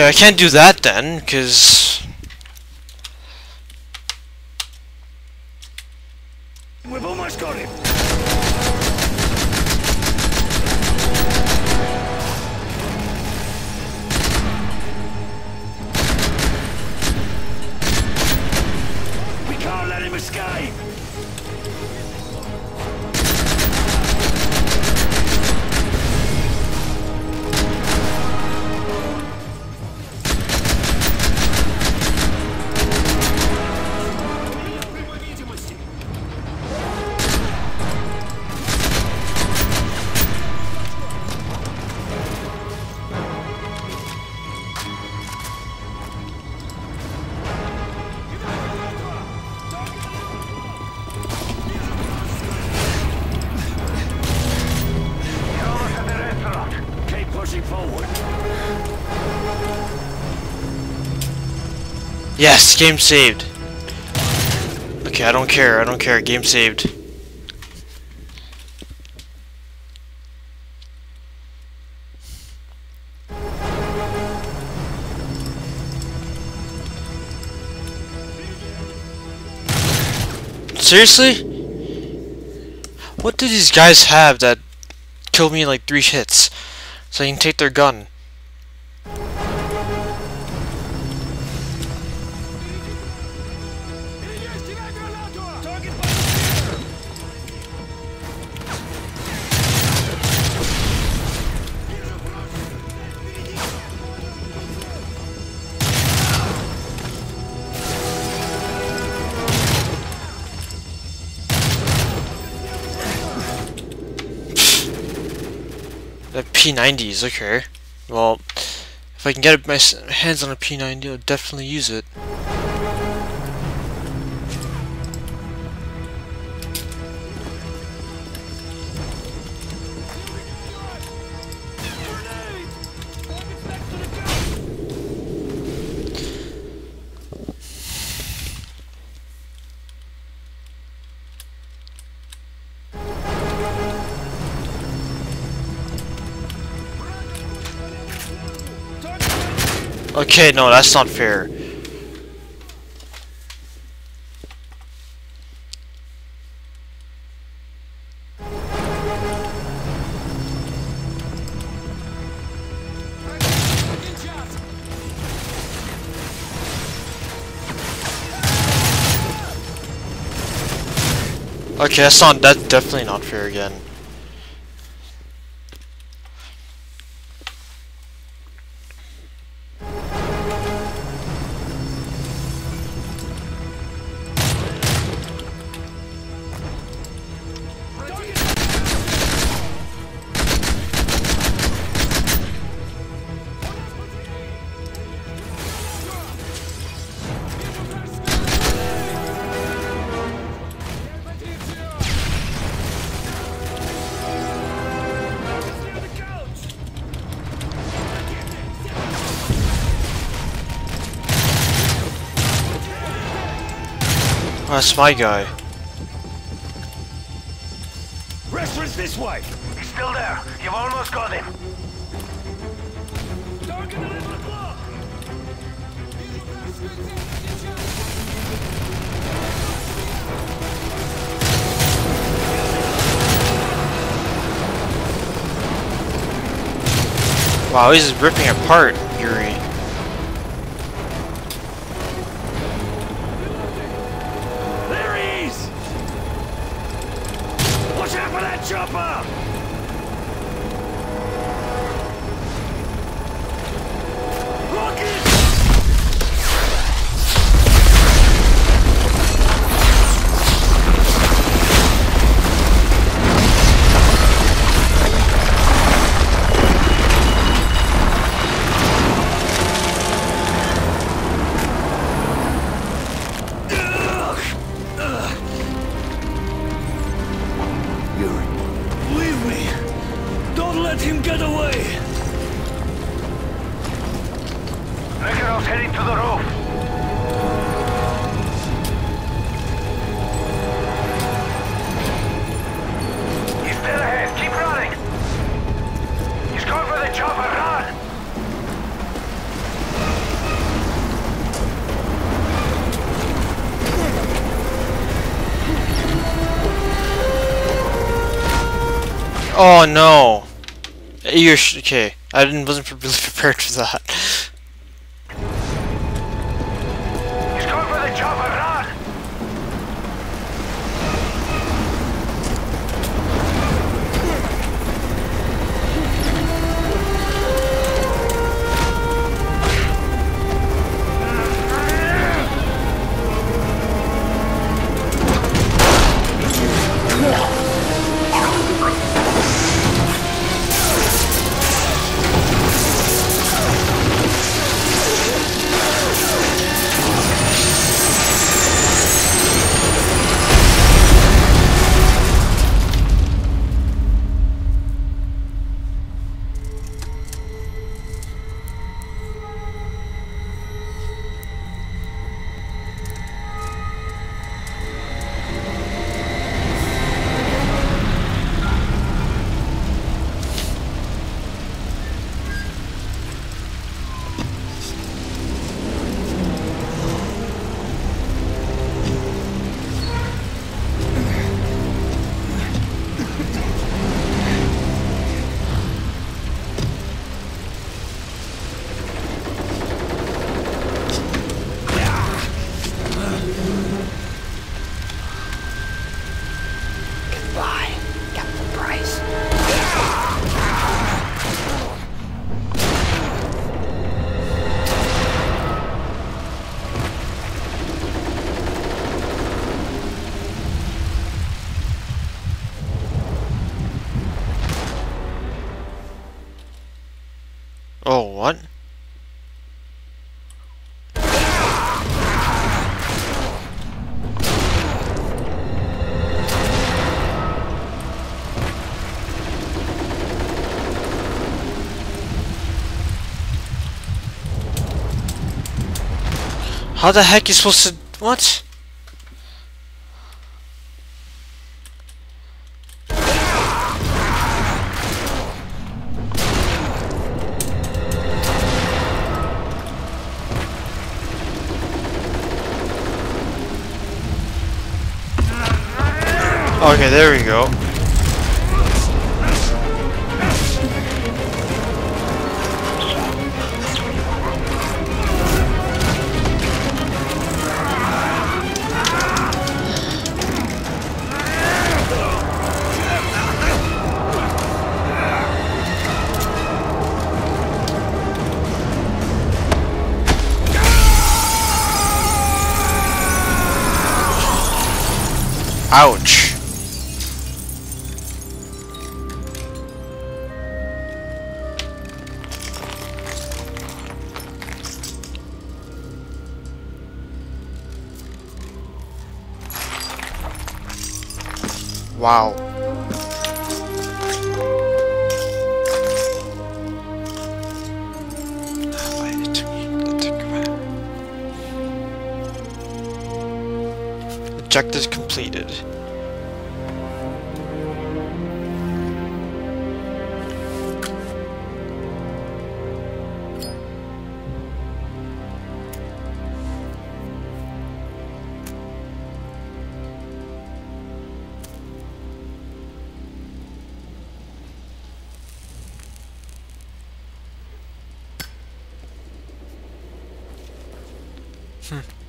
Okay, I can't do that then, because... Yes, game saved. Okay, I don't care, I don't care, game saved. Seriously? What do these guys have that killed me in like three hits? So I can take their gun. P90s, okay. Well, if I can get my hands on a P90, I'll definitely use it. Okay, no, that's not fair. Okay, that's not, that's definitely not fair again. That's my guy. Restaurant's this way. He's still there. You've almost got him. Wow, he's ripping apart heading for the roof. Oh no! You're okay. I didn't wasn't really prepared for that. How the heck you supposed to... What? Okay, there we go. Ouch. Wow. Objectives completed. Hmm.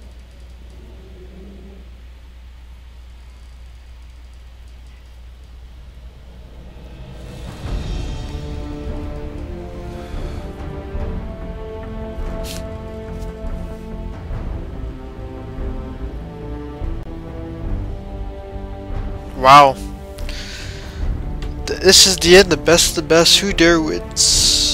Wow. This is the end, the best the best. Who dare wins?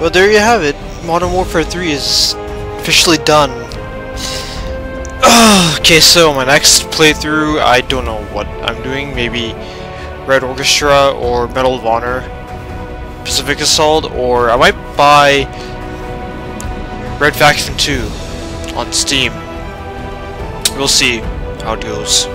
Well, there you have it. Modern Warfare 3 is officially done. okay, so my next playthrough, I don't know what I'm doing. Maybe Red Orchestra or Medal of Honor, Pacific Assault, or I might buy Red Faction 2 on Steam. We'll see how it goes.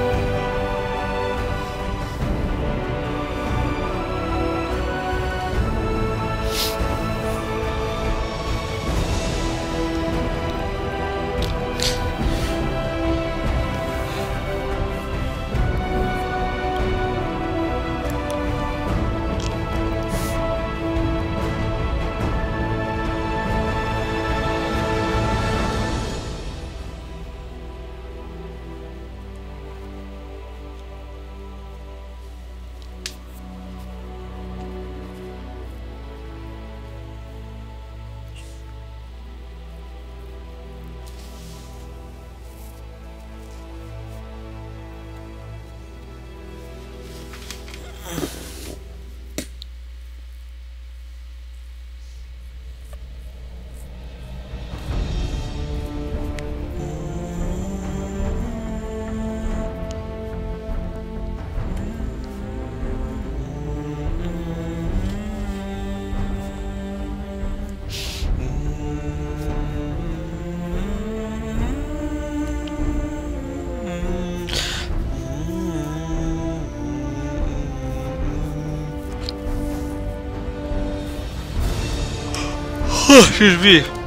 Excuse me. Oh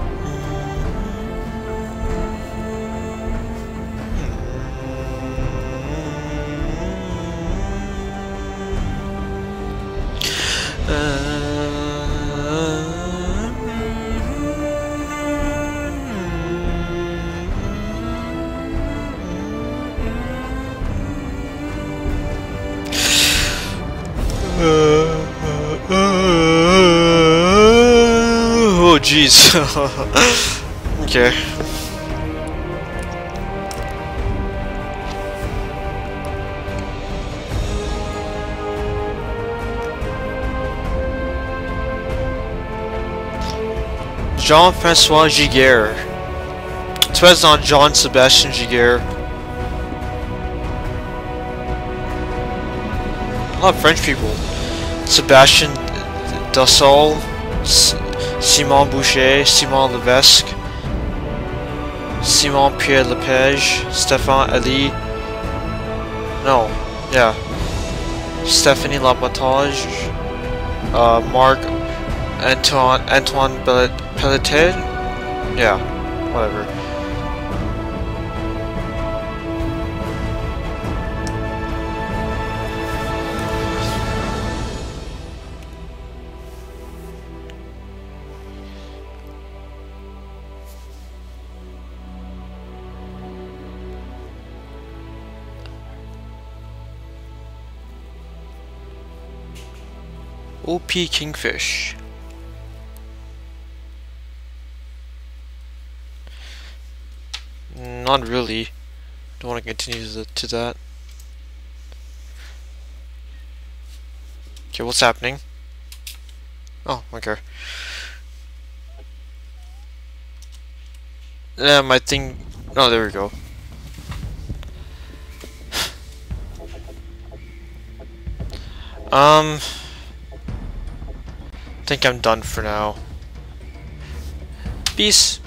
jeez. okay. Jean-Francois Giguère. It's based on John Sebastian Giguère. A lot of French people. Sebastian Dassault, Simon Boucher, Simon Levesque, Simon Pierre Lepage, Stéphane Ali. No, yeah. Stephanie Lapatage, uh, Marc Antoine Antoine Pelletier. Yeah, whatever. OP Kingfish. Not really. Don't want to continue to, to that. Okay, what's happening? Oh, okay. Yeah, my thing... Oh, there we go. um... Think I'm done for now. Peace.